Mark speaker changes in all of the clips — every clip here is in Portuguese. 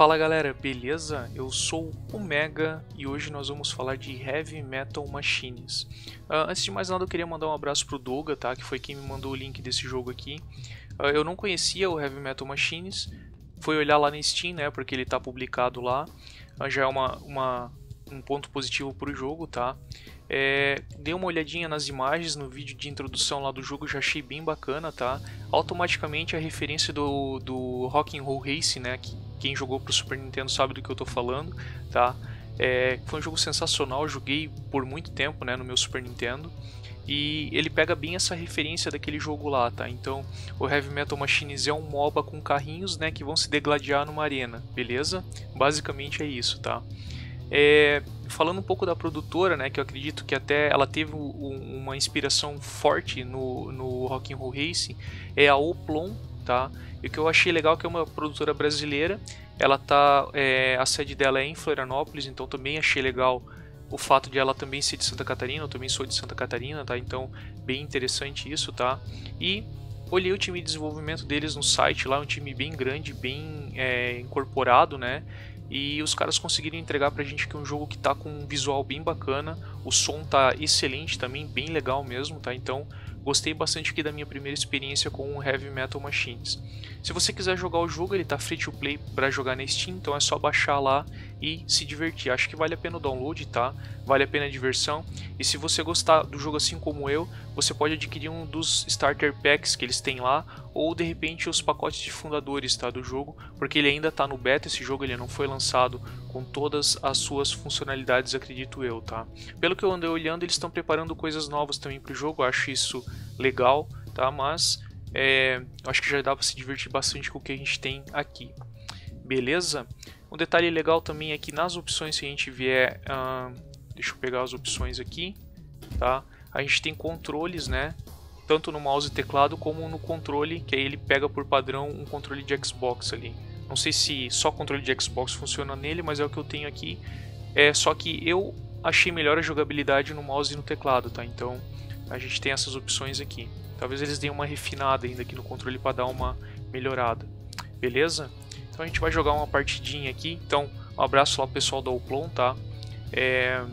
Speaker 1: Fala galera, beleza? Eu sou o Mega e hoje nós vamos falar de Heavy Metal Machines. Uh, antes de mais nada eu queria mandar um abraço pro Doga, tá? que foi quem me mandou o link desse jogo aqui. Uh, eu não conhecia o Heavy Metal Machines, fui olhar lá na Steam, né, porque ele está publicado lá. Uh, já é uma, uma, um ponto positivo pro jogo, tá? É, dei uma olhadinha nas imagens no vídeo de introdução lá do jogo, já achei bem bacana, tá? Automaticamente a referência do, do Rock'n'Roll Race, né? Que quem jogou pro Super Nintendo sabe do que eu tô falando, tá? É, foi um jogo sensacional, joguei por muito tempo, né, no meu Super Nintendo. E ele pega bem essa referência daquele jogo lá, tá? Então, o Heavy Metal Machines é um MOBA com carrinhos, né, que vão se degladiar numa arena, beleza? Basicamente é isso, tá? É, falando um pouco da produtora, né, que eu acredito que até ela teve um, uma inspiração forte no, no Rock'n'Roll Racing, é a Oplon, tá? E o que eu achei legal é que é uma produtora brasileira, ela tá, é, a sede dela é em Florianópolis, então também achei legal o fato de ela também ser de Santa Catarina, eu também sou de Santa Catarina, tá? Então, bem interessante isso, tá? E olhei o time de desenvolvimento deles no site lá, um time bem grande, bem é, incorporado, né? E os caras conseguiram entregar pra gente que é um jogo que tá com um visual bem bacana, o som tá excelente também, bem legal mesmo, tá? Então, gostei bastante aqui da minha primeira experiência com o Heavy Metal Machines. Se você quiser jogar o jogo, ele tá free to play para jogar na Steam, então é só baixar lá e se divertir. Acho que vale a pena o download, tá? Vale a pena a diversão. E se você gostar do jogo assim como eu, você pode adquirir um dos starter packs que eles têm lá, ou de repente os pacotes de fundadores, tá, do jogo, porque ele ainda tá no beta esse jogo, ele não foi lançado com todas as suas funcionalidades, acredito eu, tá? Pelo que eu andei olhando, eles estão preparando coisas novas também pro jogo, acho isso legal, tá? Mas é, acho que já dá para se divertir bastante com o que a gente tem aqui. Beleza? Um detalhe legal também é que nas opções se a gente vier, uh, deixa eu pegar as opções aqui, tá? A gente tem controles, né? Tanto no mouse e teclado como no controle, que aí ele pega por padrão um controle de Xbox ali. Não sei se só controle de Xbox funciona nele, mas é o que eu tenho aqui. É só que eu achei melhor a jogabilidade no mouse e no teclado, tá? Então a gente tem essas opções aqui. Talvez eles deem uma refinada ainda aqui no controle para dar uma melhorada. Beleza? Então a gente vai jogar uma partidinha aqui. Então, um abraço lá pro pessoal da Oplon, tá? É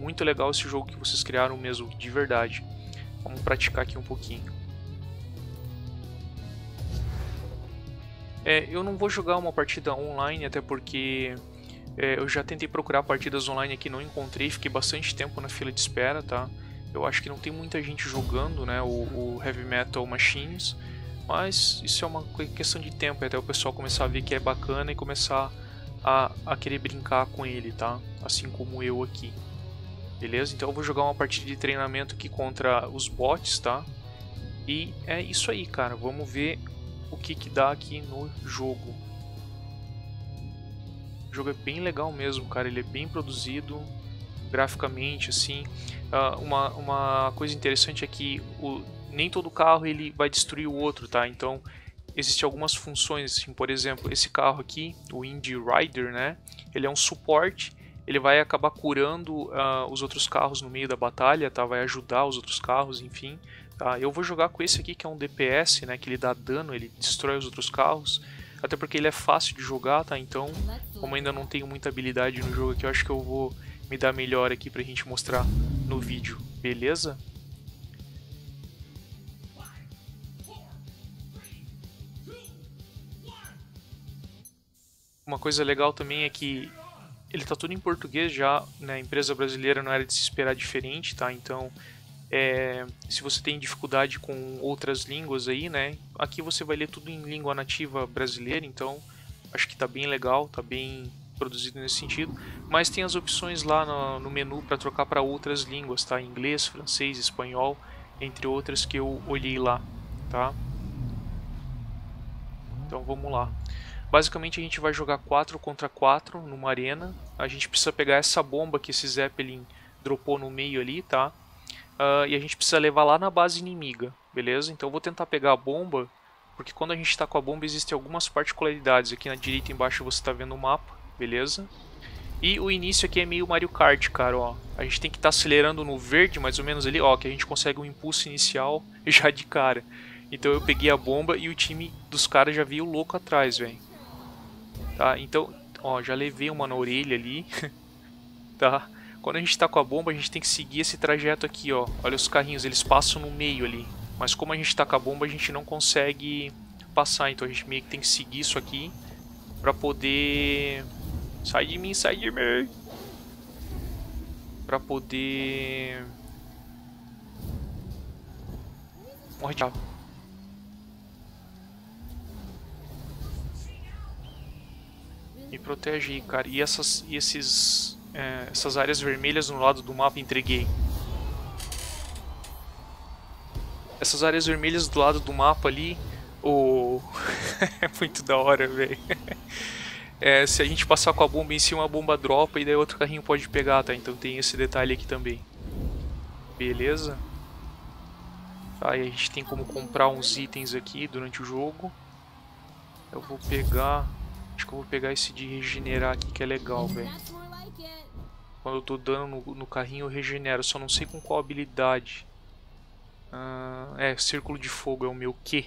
Speaker 1: muito legal esse jogo que vocês criaram mesmo, de verdade. Vamos praticar aqui um pouquinho. É, eu não vou jogar uma partida online, até porque é, eu já tentei procurar partidas online aqui, não encontrei, fiquei bastante tempo na fila de espera, tá? Eu acho que não tem muita gente jogando né, o, o Heavy Metal Machines, mas isso é uma questão de tempo até o pessoal começar a ver que é bacana e começar a, a querer brincar com ele, tá? Assim como eu aqui. Beleza? Então eu vou jogar uma partida de treinamento aqui contra os bots, tá? E é isso aí, cara. Vamos ver o que, que dá aqui no jogo. O jogo é bem legal mesmo, cara. Ele é bem produzido graficamente, assim. Uh, uma, uma coisa interessante é que o, nem todo carro ele vai destruir o outro, tá? Então existem algumas funções, assim, por exemplo, esse carro aqui, o Indy Rider, né? Ele é um suporte, ele vai acabar curando uh, os outros carros no meio da batalha, tá? Vai ajudar os outros carros, enfim. Tá? Eu vou jogar com esse aqui que é um DPS, né? Que ele dá dano, ele destrói os outros carros. Até porque ele é fácil de jogar, tá? Então, como ainda não tenho muita habilidade no jogo aqui, eu acho que eu vou me dar melhor aqui pra gente mostrar no vídeo, beleza? Uma coisa legal também é que ele tá tudo em português já, né? Empresa brasileira não era de se esperar diferente, tá? Então, é, se você tem dificuldade com outras línguas aí, né? Aqui você vai ler tudo em língua nativa brasileira, então acho que tá bem legal, tá bem produzido nesse sentido, mas tem as opções lá no, no menu para trocar para outras línguas, tá? Inglês, francês, espanhol, entre outras que eu olhei lá, tá? Então vamos lá. Basicamente a gente vai jogar 4 contra 4 numa arena. A gente precisa pegar essa bomba que esse Zeppelin dropou no meio ali, tá? Uh, e a gente precisa levar lá na base inimiga, beleza? Então eu vou tentar pegar a bomba, porque quando a gente está com a bomba existem algumas particularidades. Aqui na direita embaixo você está vendo o mapa beleza? E o início aqui é meio Mario Kart, cara, ó. A gente tem que estar tá acelerando no verde, mais ou menos ali, ó, que a gente consegue um impulso inicial já de cara. Então eu peguei a bomba e o time dos caras já veio louco atrás, velho. Tá, então, ó, já levei uma na orelha ali. tá? Quando a gente tá com a bomba, a gente tem que seguir esse trajeto aqui, ó. Olha os carrinhos, eles passam no meio ali. Mas como a gente tá com a bomba, a gente não consegue passar. Então a gente meio que tem que seguir isso aqui pra poder... Sai de mim, sai de mim! Pra poder... Morre de Me protege aí, cara. E essas, e esses, é, essas áreas vermelhas no lado do mapa entreguei. Essas áreas vermelhas do lado do mapa ali, oh, é muito da hora, velho. É, se a gente passar com a bomba em cima, a bomba dropa e daí outro carrinho pode pegar, tá? Então tem esse detalhe aqui também. Beleza? Aí a gente tem como comprar uns itens aqui durante o jogo. Eu vou pegar... Acho que eu vou pegar esse de regenerar aqui que é legal, velho. Quando eu tô dando no, no, carrinho eu regenero, só não sei com qual habilidade. Ah, é, Círculo de Fogo é o meu Q.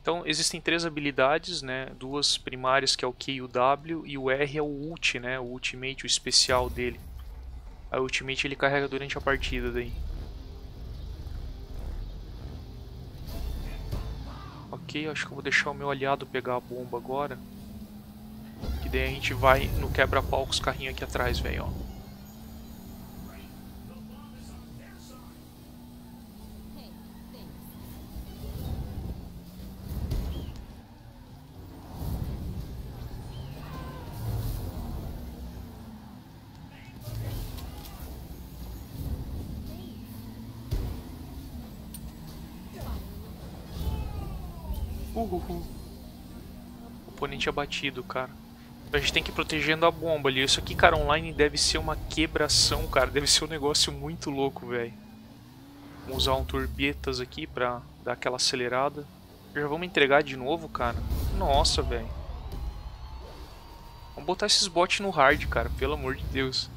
Speaker 1: Então existem três habilidades, né? Duas primárias que é o Q e o W e o R é o ult, né? O ultimate, o especial dele. A ultimate ele carrega durante a partida daí. Ok, acho que eu vou deixar o meu aliado pegar a bomba agora. Daí a gente vai no quebra-pau com os carrinhos aqui atrás, velho, ó. Uhul. Oponente abatido, cara. A gente tem que ir protegendo a bomba ali. Isso aqui, cara, online deve ser uma quebração, cara. Deve ser um negócio muito louco, velho. Vamos usar um turbetas aqui pra dar aquela acelerada. Já vamos entregar de novo, cara. Nossa, velho. Vamos botar esses bots no hard, cara. Pelo amor de Deus.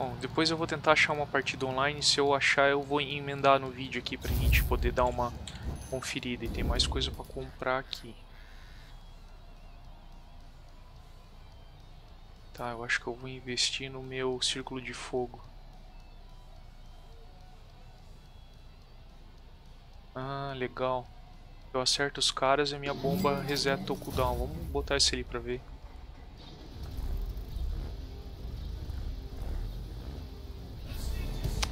Speaker 1: Bom, depois eu vou tentar achar uma partida online. Se eu achar, eu vou emendar no vídeo aqui pra gente poder dar uma conferida. E tem mais coisa pra comprar aqui. Tá, eu acho que eu vou investir no meu círculo de fogo. Ah, legal. Eu acerto os caras e minha bomba reseta o cooldown. Vamos botar esse ali pra ver.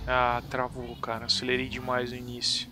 Speaker 1: Ah, travou, cara. Acelerei demais no início.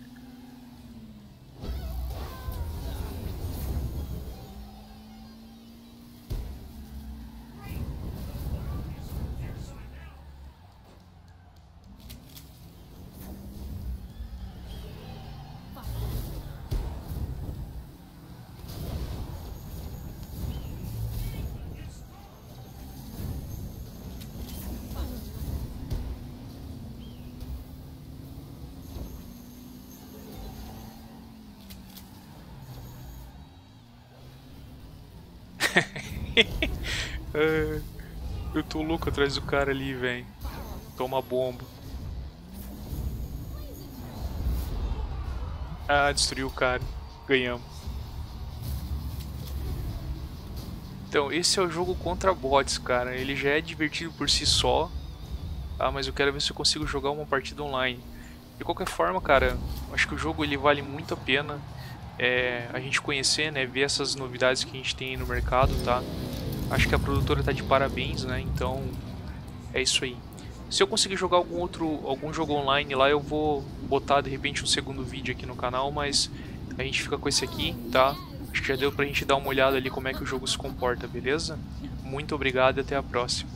Speaker 1: eu tô louco atrás do cara ali, velho. Toma bomba. Ah, destruiu o cara. Ganhamos. Então, esse é o jogo contra bots, cara. Ele já é divertido por si só. Ah, mas eu quero ver se eu consigo jogar uma partida online. De qualquer forma, cara, acho que o jogo ele vale muito a pena é, a gente conhecer, né, ver essas novidades que a gente tem no mercado, tá? Acho que a produtora tá de parabéns, né? Então é isso aí. Se eu conseguir jogar algum outro, algum jogo online lá, eu vou botar de repente um segundo vídeo aqui no canal, mas a gente fica com esse aqui, tá? Acho que já deu pra gente dar uma olhada ali como é que o jogo se comporta, beleza? Muito obrigado e até a próxima.